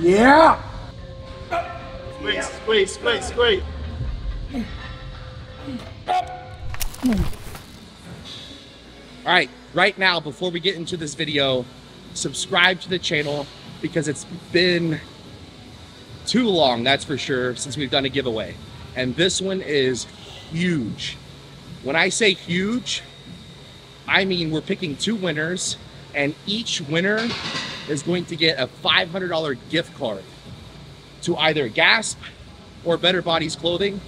Yeah! Squeeze, squeeze, squeeze, squeeze. All right, right now, before we get into this video, subscribe to the channel because it's been too long, that's for sure, since we've done a giveaway. And this one is huge. When I say huge, I mean we're picking two winners and each winner is going to get a $500 gift card to either Gasp or Better Bodies Clothing.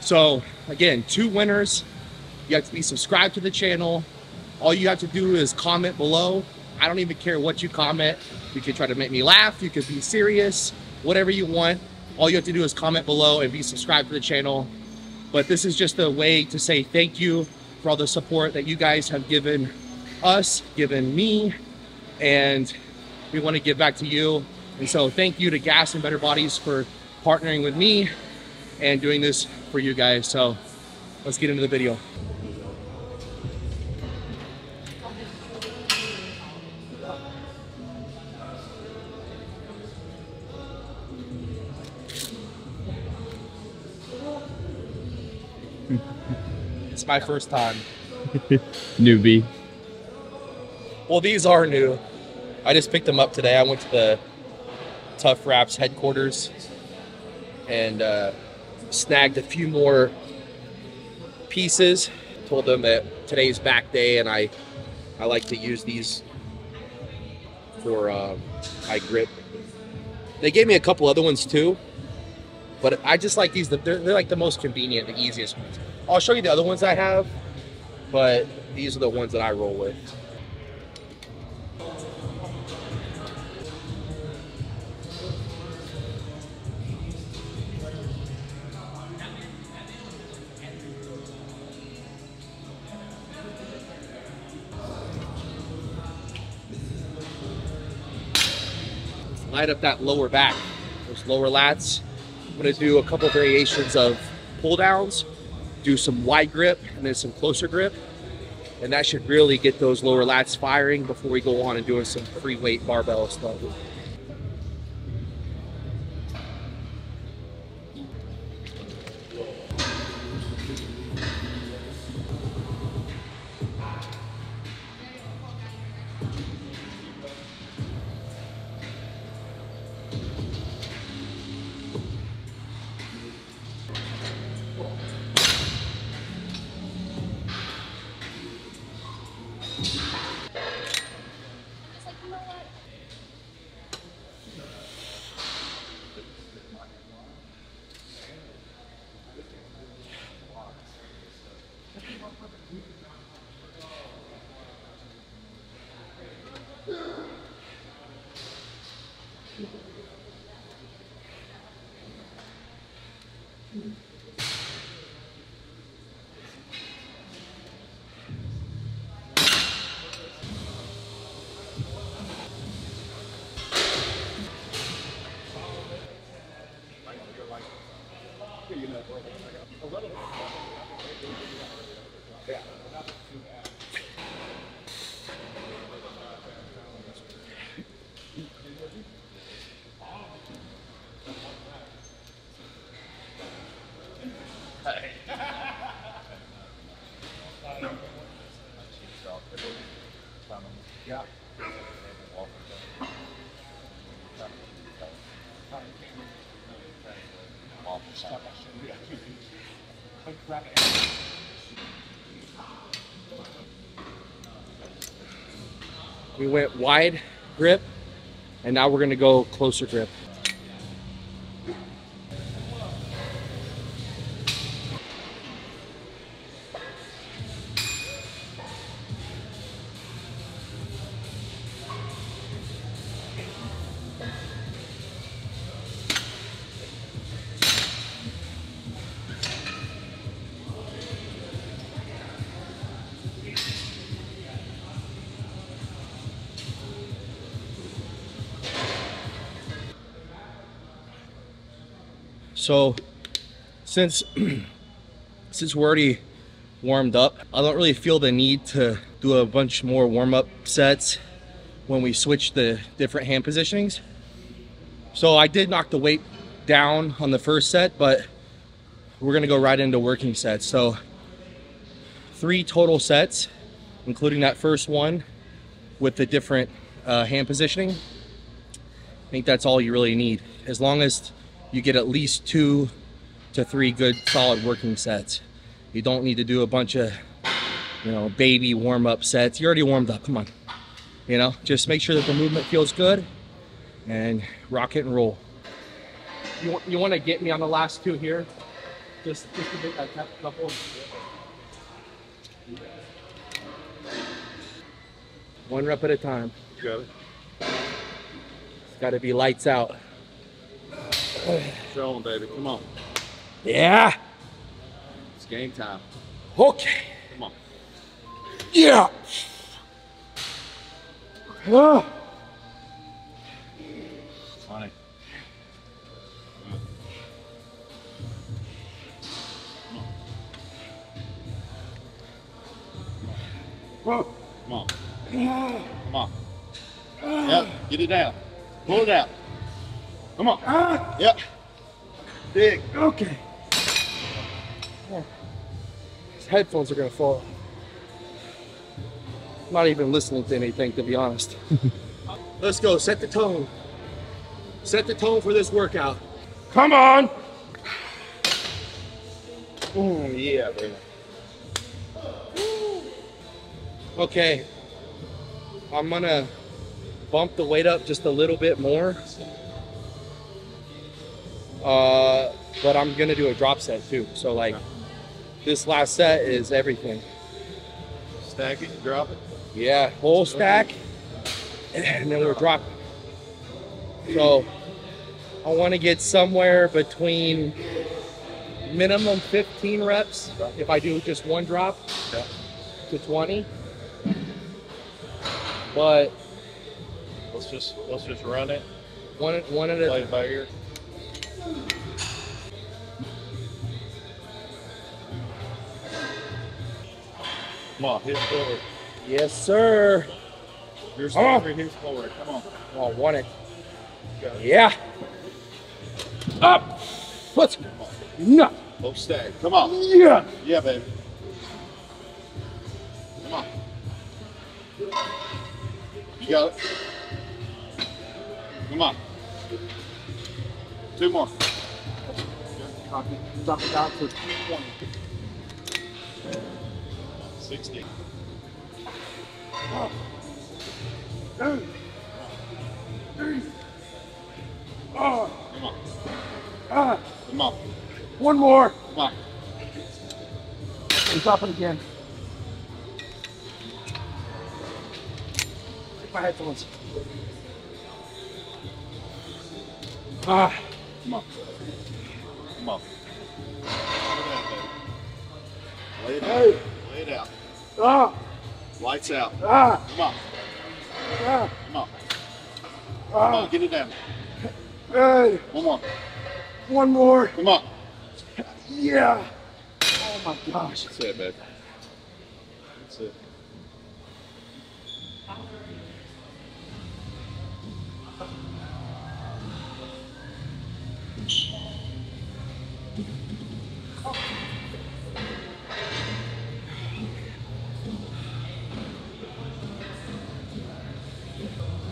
So again, two winners. You have to be subscribed to the channel. All you have to do is comment below. I don't even care what you comment. You can try to make me laugh. You can be serious, whatever you want. All you have to do is comment below and be subscribed to the channel. But this is just a way to say thank you for all the support that you guys have given us, given me, and we want to give back to you. And so thank you to Gasp and Better Bodies for partnering with me and doing this for you guys. So let's get into the video. My first time. Newbie. Well, these are new. I just picked them up today. I went to the Tuff Wraps headquarters and uh, snagged a few more pieces. Told them that today's back day, and I I like to use these for uh, my grip. They gave me a couple other ones too, but I just like these. They're, they're like the most convenient, the easiest ones. I'll show you the other ones I have, but these are the ones that I roll with. light up that lower back, those lower lats. I'm gonna do a couple variations of pull downs, do some wide grip and then some closer grip. And that should really get those lower lats firing before we go on and doing some free weight barbell stuff. We went wide grip and now we're gonna go closer grip. So since since we're already warmed up, I don't really feel the need to do a bunch more warm up sets when we switch the different hand positionings. So I did knock the weight down on the first set, but we're gonna go right into working sets. So three total sets, including that first one with the different uh, hand positioning. I think that's all you really need. As long as you get at least two to three good solid working sets. You don't need to do a bunch of, you know, baby warm up sets. You're already warmed up, come on. You know, just make sure that the movement feels good and rock it and roll. You, you want to get me on the last two here? Just, just a couple. One rep at a time. You got it. It's got to be lights out. Show 'em, baby. Come on. Yeah. It's game time. Okay. Come on. Yeah. Ah. Funny. Come on. Come on. Yep. Get it down. Pull it out. Come on. Yep. Dig. Okay. These headphones are gonna fall. I'm not even listening to anything, to be honest. Let's go. Set the tone. Set the tone for this workout. Come on. Mm, yeah, baby. Okay. I'm gonna bump the weight up just a little bit more. Uh, but I'm gonna do a drop set too. So like, this last set is everything. Stack it. Drop it. Yeah, whole stack, and then we're dropping. So I want to get somewhere between minimum 15 reps if I do just one drop Yeah. to 20. But Let's just let's just run it. one one at Play a it by ear. Come on, hit forward. yes sir. Here's Come on. forward. Here's forward. Come on. Oh, one it. Got it. Yeah. Up. Let's go. No. Low stack. Come on. Yeah. Yeah, baby. Come on. You got it. Come on. Two more. Drop it down to 20. 60. Oh, Come on. ah, Come on. one more. Come on. And drop it again. Take my headphones. Ah, Come on. Come on. Lay it. Out. Lay it out. ah, Lights out. ah, Come on. ah, Come on. Come ah. on. Get it down. Hey, One more. one more. Come on. Yeah. Oh my gosh. That's it, baby.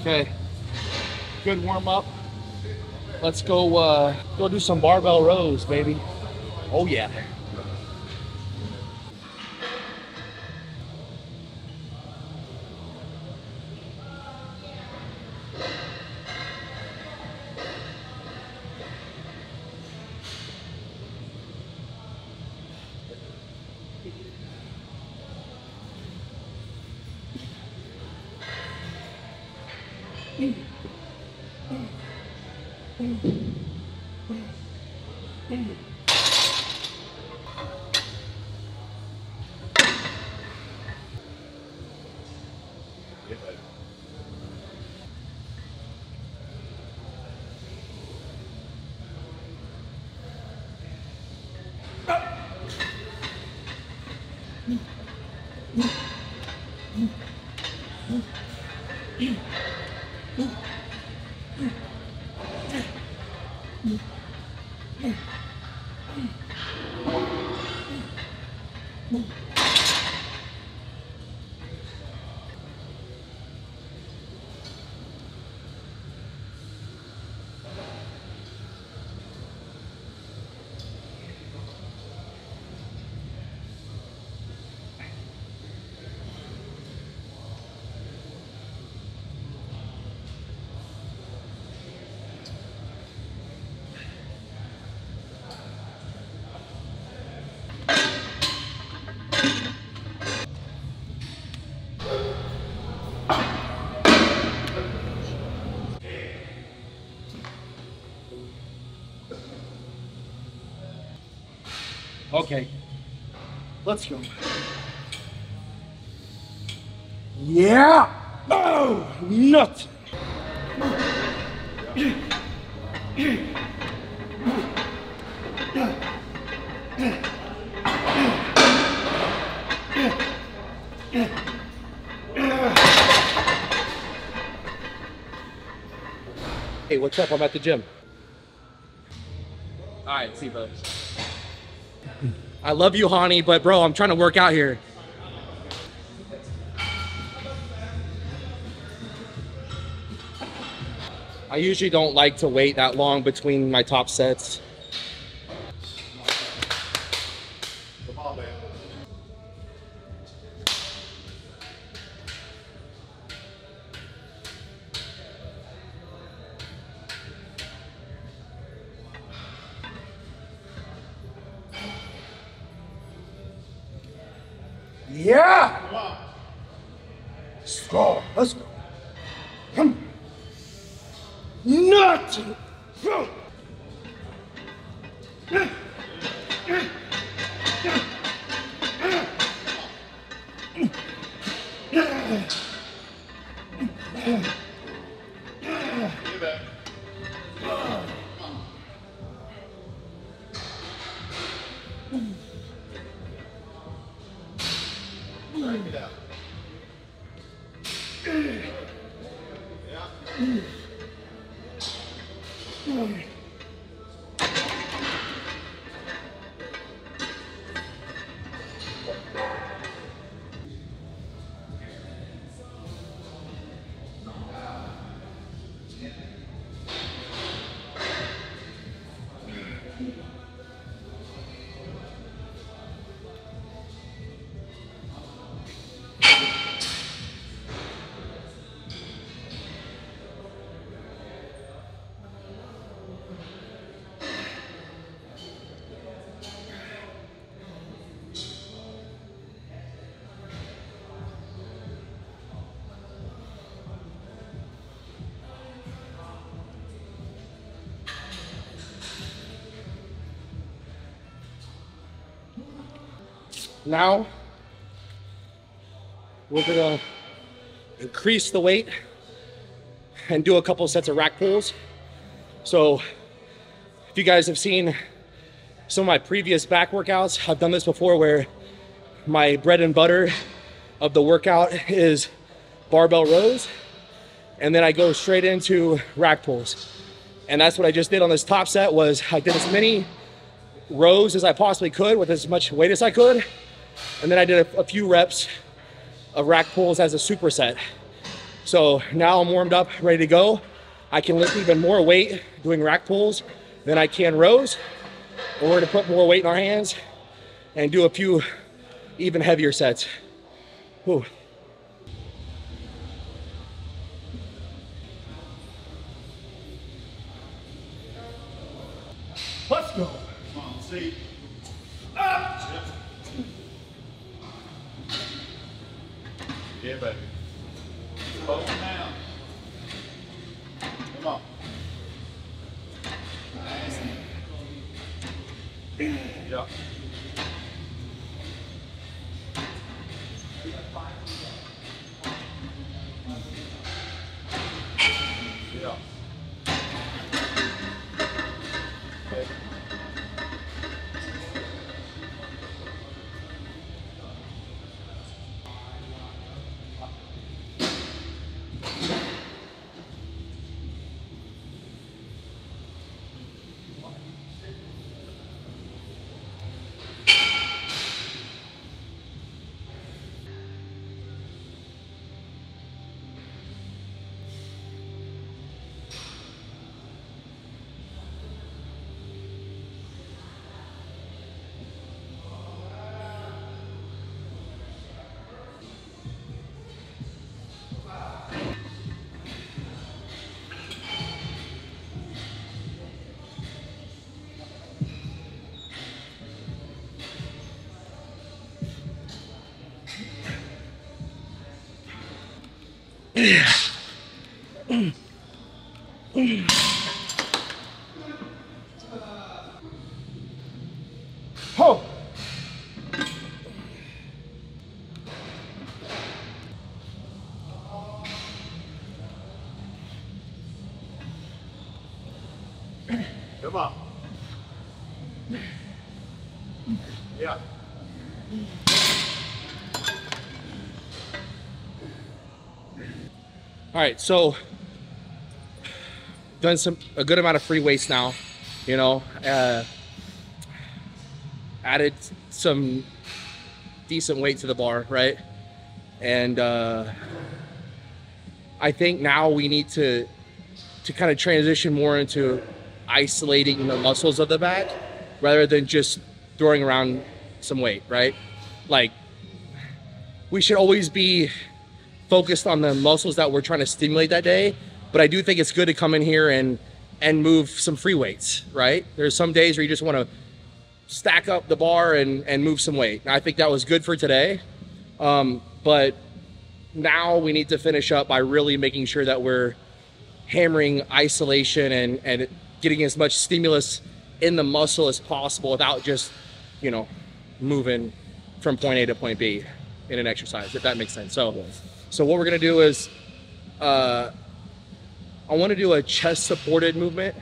Okay. Good warm up. Let's go uh go do some barbell rows, baby. Oh yeah. Mm-hmm. Let's go. Yeah. Oh, nut. Hey, what's up? I'm at the gym. All right, see you, folks. I love you, Hani, but bro, I'm trying to work out here. I usually don't like to wait that long between my top sets. Yeah. Come on. Let's go. Now, we're gonna increase the weight and do a couple sets of rack pulls. So, if you guys have seen some of my previous back workouts, I've done this before where my bread and butter of the workout is barbell rows, and then I go straight into rack pulls. And that's what I just did on this top set was I did as many rows as I possibly could with as much weight as I could. And then I did a, a few reps of rack pulls as a superset. So now I'm warmed up, ready to go. I can lift even more weight doing rack pulls than I can rows. And we're gonna put more weight in our hands and do a few even heavier sets. Whew. Yeah, baby. Hold them down. Come on. Yeah. Ho! Come on. Yeah. All right, so done some a good amount of free weights now. You know, uh, added some decent weight to the bar, right? And uh, I think now we need to to kind of transition more into isolating the muscles of the back rather than just throwing around some weight, right? Like we should always be focused on the muscles that we're trying to stimulate that day. But I do think it's good to come in here and and move some free weights, right? There's some days where you just want to stack up the bar and and move some weight. I think that was good for today. Um, but now we need to finish up by really making sure that we're hammering isolation and and getting as much stimulus in the muscle as possible without just, you know, moving from point A to point B in an exercise, if that makes sense. So, so what we're gonna do is, uh, I want to do a chest supported movement,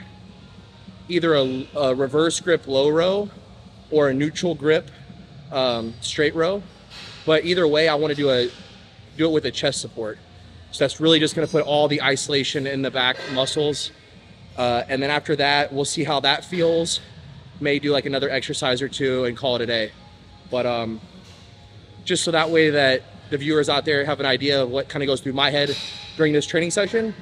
either a, a reverse grip low row or a neutral grip um, straight row. But either way, I want to do a do it with a chest support. So that's really just to put all the isolation in the back muscles. Uh, and then after that, we'll see how that feels. May do like another exercise or two and call it a day. But um, just so that way that the viewers out there have an idea of what kind of goes through my head during this training session.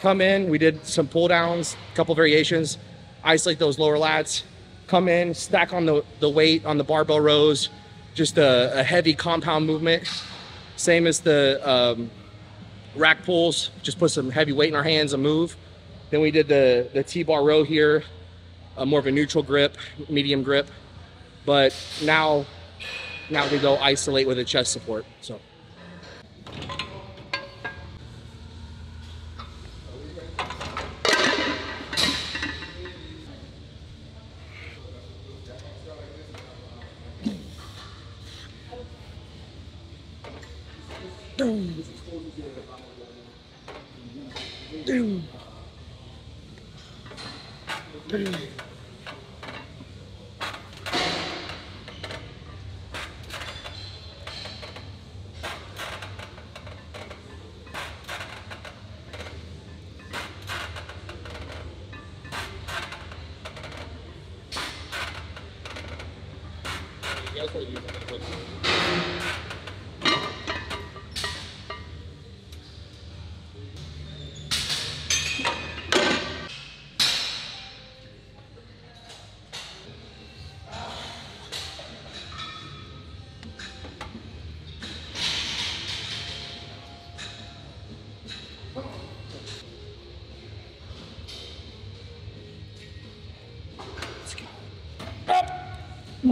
Come in, we did some pull downs, a couple variations, isolate those lower lats, come in, stack on the, the weight on the barbell rows, just a, a heavy compound movement. Same as the um, rack pulls, just put some heavy weight in our hands and move. Then we did the, the T-bar row here, uh, more of a neutral grip, medium grip. But now, now we go isolate with a chest support, so.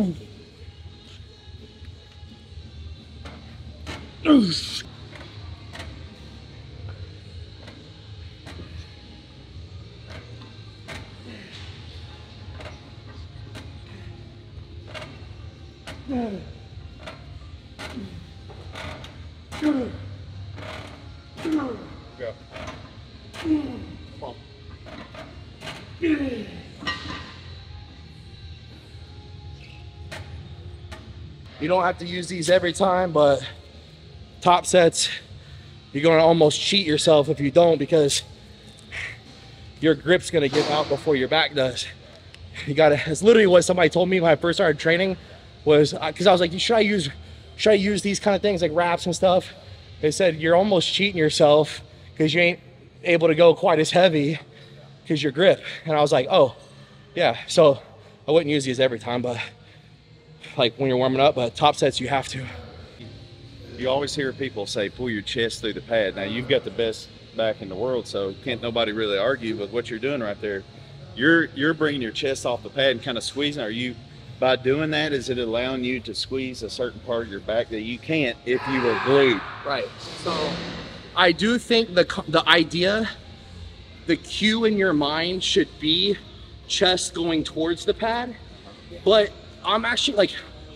Go. You don't have to use these every time, but top sets, you're gonna almost cheat yourself if you don't because your grip's gonna give out before your back does. You gotta, it's literally what somebody told me when I first started training was, uh, because I was like, should I use, should I use these kind of things like wraps and stuff? They said, you're almost cheating yourself because you ain't able to go quite as heavy because your grip. And I was like, oh, yeah. So I wouldn't use these every time, but like when you're warming up, but top sets you have to. You always hear people say, pull your chest through the pad. Now, you've got the best back in the world, so can't nobody really argue with what you're doing right there. You're you're bringing your chest off the pad and kind of squeezing. Are you, by doing that, is it allowing you to squeeze a certain part of your back that you can't if you were glued? Right. So I do think the the idea, the cue in your mind should be chest going towards the pad, but I'm actually like,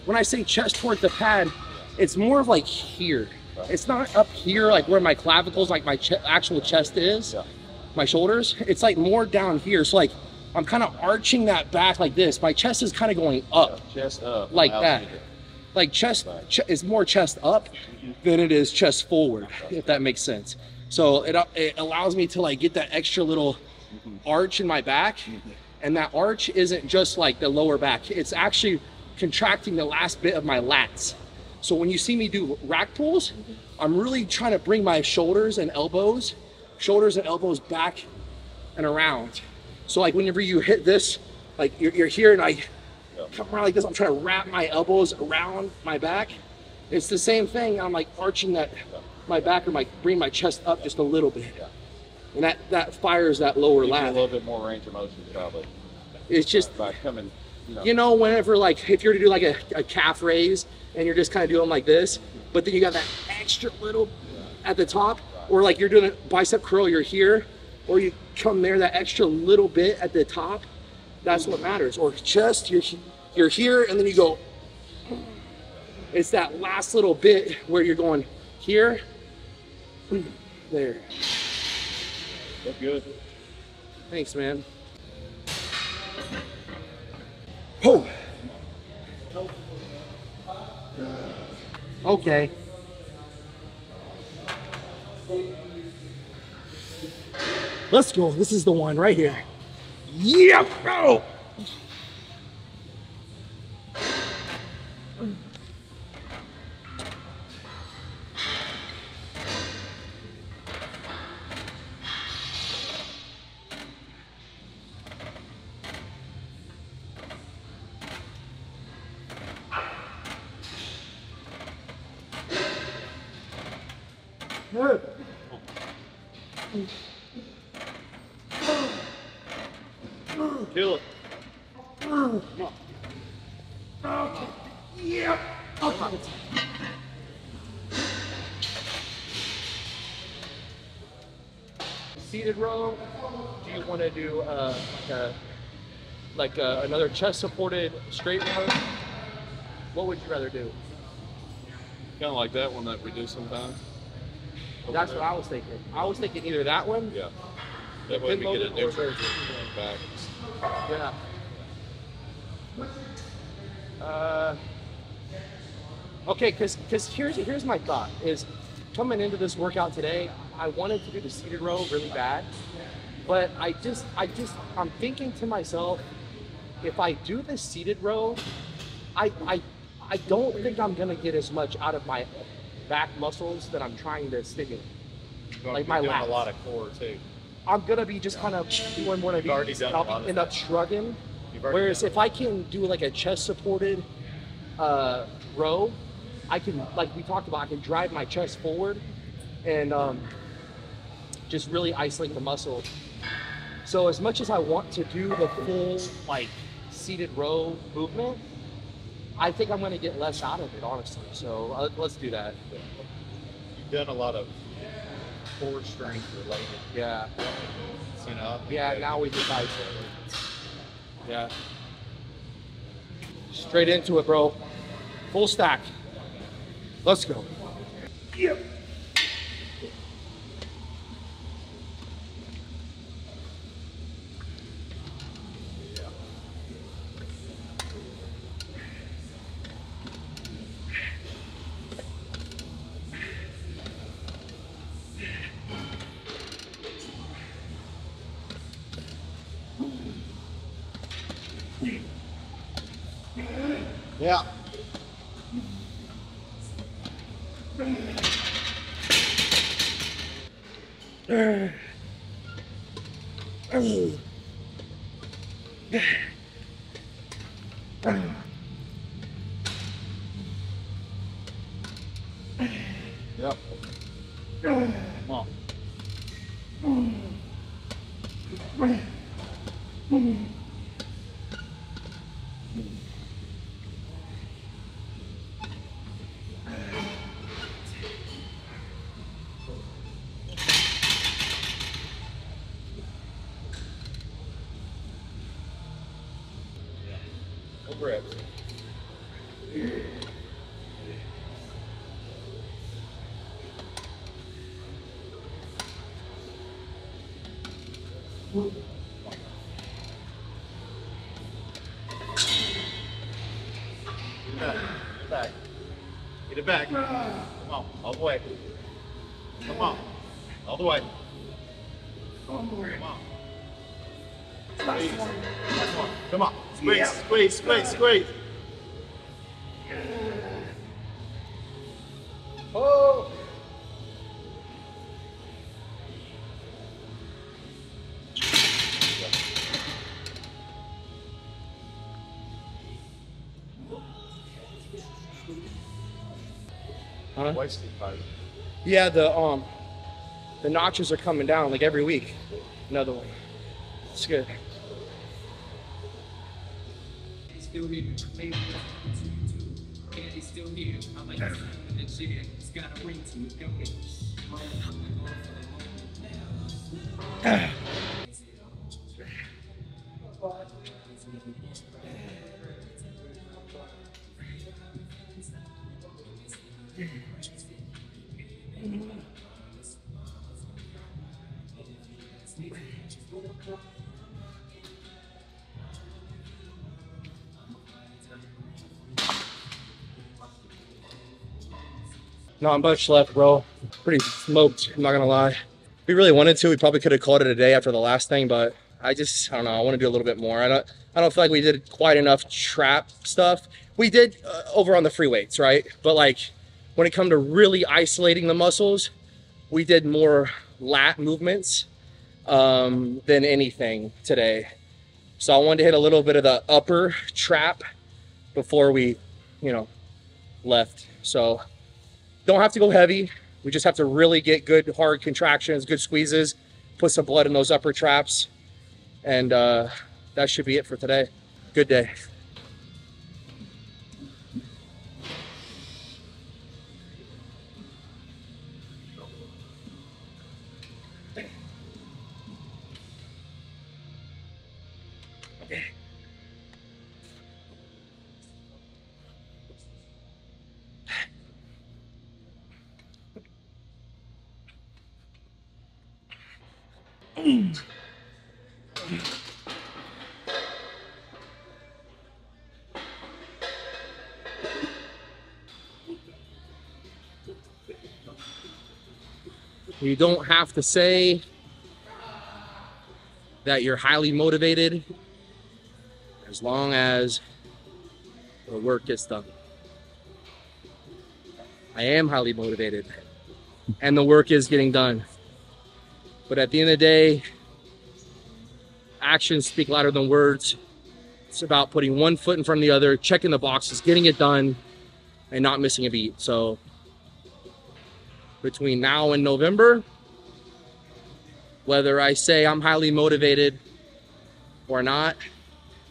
when I say chest towards the pad, it's more of like here. It's not up here like where my clavicles, like my actual chest is, Yeah. my shoulders. It's like more down here. So like I'm kind of arching that back like this. My chest is kind of going up Chest up. like that. Like chest ch- is more chest up than it is chest forward, if that makes sense. So it it allows me to like get that extra little mm-hmm. arch in my back, mm-hmm. And that arch isn't just like the lower back. It's actually contracting the last bit of my lats. So when you see me do rack pulls, I'm really trying to bring my shoulders and elbows, shoulders and elbows back and around. So like whenever you hit this, like you're, you're here and I come around like this, I'm trying to wrap my elbows around my back. It's the same thing. I'm like arching that my back or my bring my chest up just a little bit. And that that fires that lower Gives a little bit more range of motion, probably. It's just by coming. You know, you know, whenever like if you're to do like a, a calf raise and you're just kind of doing like this, but then you got that extra little at the top, or like you're doing a bicep curl, you're here, or you come there that extra little bit at the top. That's what matters. Or chest, you're you're here, and then you go. It's that last little bit where you're going here, hmm, there. Look good. Thanks, man. Oh, Okay. Let's go. This is the one right here. yeah, bro. Like uh another chest supported straight row? What would you rather do? Kind of like that one that we do sometimes. That's what I was thinking. I was thinking either that one. Yeah. That way we get a Pin loaded or different vertical. back. Yeah. Uh, okay, because because here's here's my thought is coming into this workout today, I wanted to do the seated row really bad, but I just I just I'm thinking to myself, if I do the seated row, I I I don't think I'm gonna get as much out of my back muscles that I'm trying to stimulate. Like my doing lats. a lot of core too. I'm gonna be just kind of doing one of already these, done and I'll be, end up shrugging. Whereas if I can do like a chest supported uh, row, I can, like we talked about, I can drive my chest forward and um, just really isolate the muscle. So as much as I want to do the full like seated row movement, I think I'm going to get less out of it, honestly. So uh, let's do that. You've done a lot of core strength related. Yeah. You know. Yeah, that- now we just isolate. Yeah. Straight into it, bro. Full stack. Let's go. Yeah. Get it back. Get it back. Come on, all the way. Come on, all the way. Come on. Squeeze, squeeze, squeeze, squeeze. Oh. Huh? Yeah, the um, the notches are coming down like every week. Another one. It's good. Still here, maybe yeah, he's still here. I like the sound of that shit. It's got a ring to it, don't it? Ah. Not much left, bro. Pretty smoked. I'm not gonna lie. We really wanted to, we probably could have called it a day after the last thing, but I just I don't know. I want to do a little bit more. I don't I don't feel like we did quite enough trap stuff. We did uh, over on the free weights, right? But like when it come to really isolating the muscles, we did more lat movements um, than anything today. So I wanted to hit a little bit of the upper trap before we, you know, left. So don't have to go heavy. We just have to really get good hard contractions, good squeezes, put some blood in those upper traps, and uh, that should be it for today. Good day. You don't have to say that you're highly motivated as long as the work gets done. I am highly motivated and the work is getting done. But at the end of the day, actions speak louder than words. It's about putting one foot in front of the other, checking the boxes, getting it done, and not missing a beat. So between now and November, whether I say I'm highly motivated or not,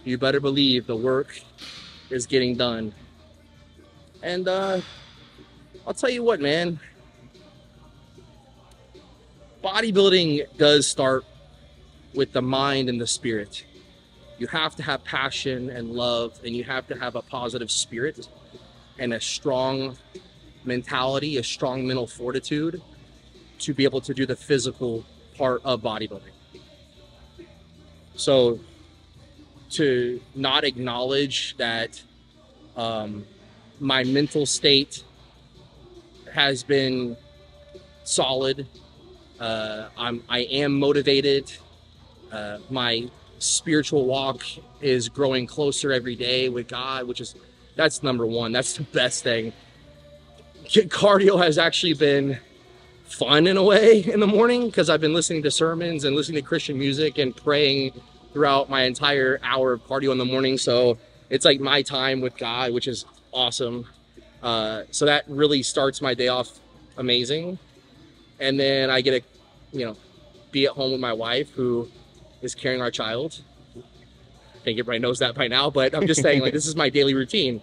you better believe the work is getting done. And uh, I'll tell you what, man, bodybuilding does start with the mind and the spirit. You have to have passion and love, and you have to have a positive spirit and a strong mentality, a strong mental fortitude to be able to do the physical part of bodybuilding. So, to not acknowledge that um, my mental state has been solid, uh, I'm I am motivated. Uh, my spiritual walk is growing closer every day with God, which is that's number one. That's the best thing cardio has actually been fun in a way in the morning because I've been listening to sermons and listening to Christian music and praying throughout my entire hour of cardio in the morning. So it's like my time with God, which is awesome. Uh, so that really starts my day off amazing. And then I get to, you know, be at home with my wife who is carrying our child. I think everybody knows that by now, but I'm just saying, like, this is my daily routine.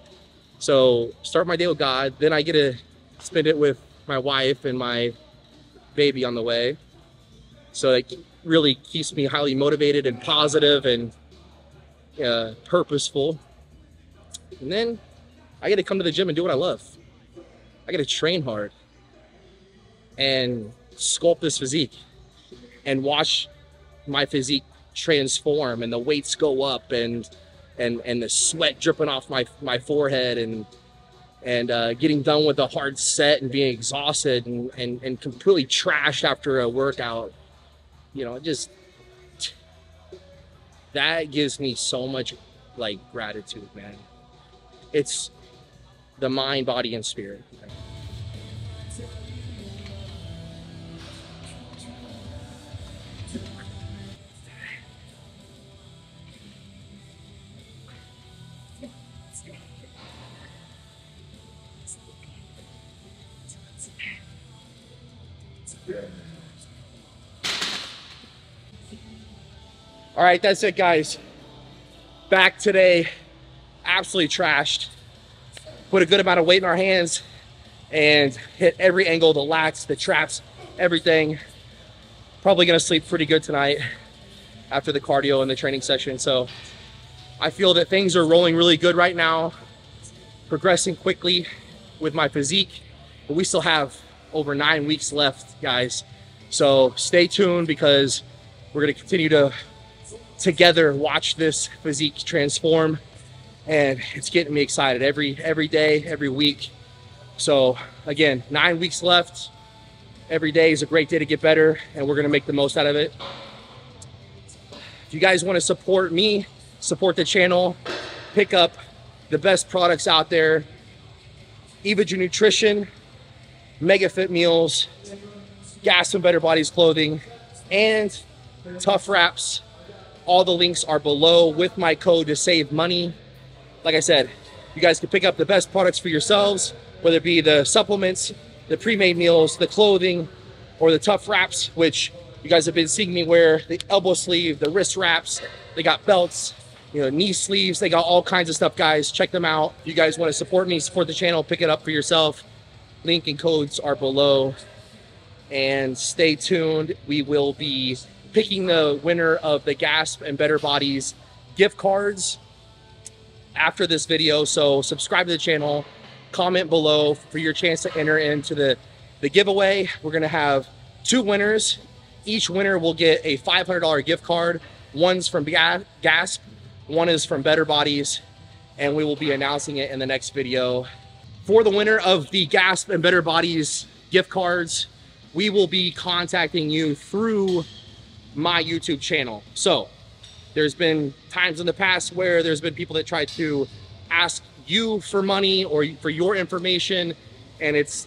So start my day with God. Then I get to spend it with my wife and my baby on the way. So it really keeps me highly motivated and positive and uh, purposeful. And then I get to come to the gym and do what I love. I get to train hard and sculpt this physique and watch my physique transform and the weights go up and and and the sweat dripping off my my forehead and and uh, getting done with a hard set and being exhausted and, and and completely trashed after a workout. You know just that gives me so much like gratitude man. It's the mind body and spirit All right, that's it, guys. Back today, absolutely trashed. Put a good amount of weight in our hands and hit every angle the lats, the traps, everything. Probably gonna sleep pretty good tonight after the cardio and the training session. So I feel that things are rolling really good right now, progressing quickly with my physique. But we still have over nine weeks left, guys. So stay tuned because we're gonna continue to together watch this physique transform and it's getting me excited every every day every week. So again nine weeks left. Every day is a great day to get better and we're going to make the most out of it. If you guys want to support me support the channel pick up the best products out there. Evogen nutrition mega fit meals Gasp and better bodies clothing and Tuff Wraps all the links are below with my code to save money. Like I said, you guys can pick up the best products for yourselves, whether it be the supplements, the pre-made meals, the clothing, or the Tuff Wraps, which you guys have been seeing me wear, the elbow sleeve, the wrist wraps, they got belts, you know, knee sleeves, they got all kinds of stuff, guys. Check them out. If you guys want to support me, support the channel, pick it up for yourself. Link and codes are below. And stay tuned. We will be picking the winner of the Gasp and Better Bodies gift cards after this video. So subscribe to the channel, comment below for your chance to enter into the, the giveaway. We're gonna have two winners. Each winner will get a $500 gift card. One's from Gasp, one is from Better Bodies, and we will be announcing it in the next video. For the winner of the Gasp and Better Bodies gift cards, we will be contacting you through my YouTube channel. So there's been times in the past where there's been people that try to ask you for money or for your information and it's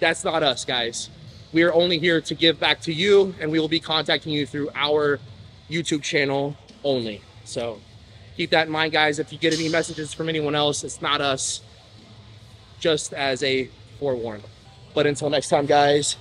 that's not us guys. We are only here to give back to you and we will be contacting you through our YouTube channel only. So keep that in mind guys. If you get any messages from anyone else, it's not us. Just as a forewarn. But until next time guys,